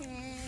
Mama!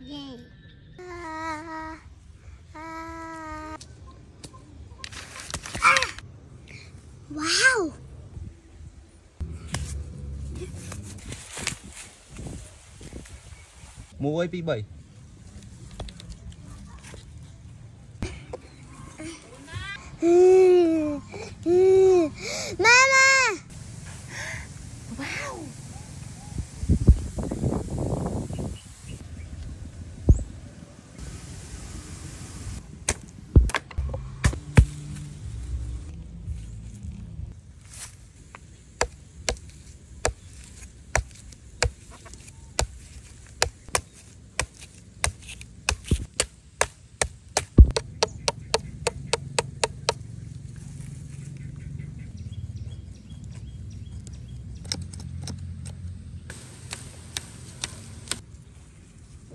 Yay! Ah, ah. Ah! Wow! Mua pi 7 Mm, mm. Mama! Wow.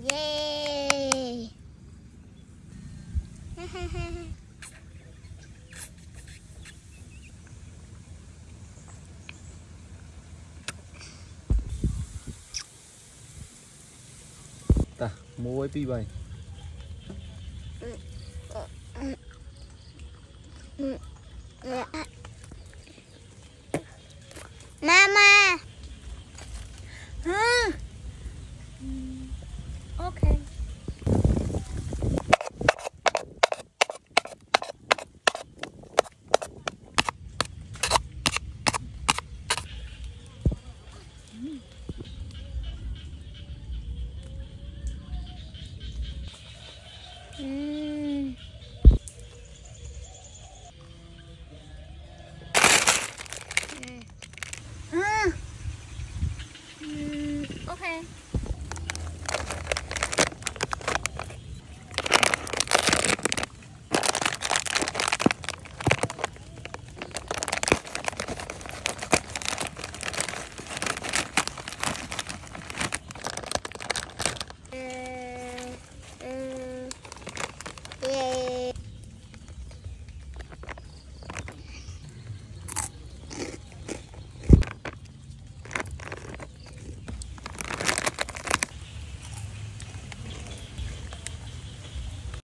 Yay! Ta mua pi 7 Mama! Huh? Okay.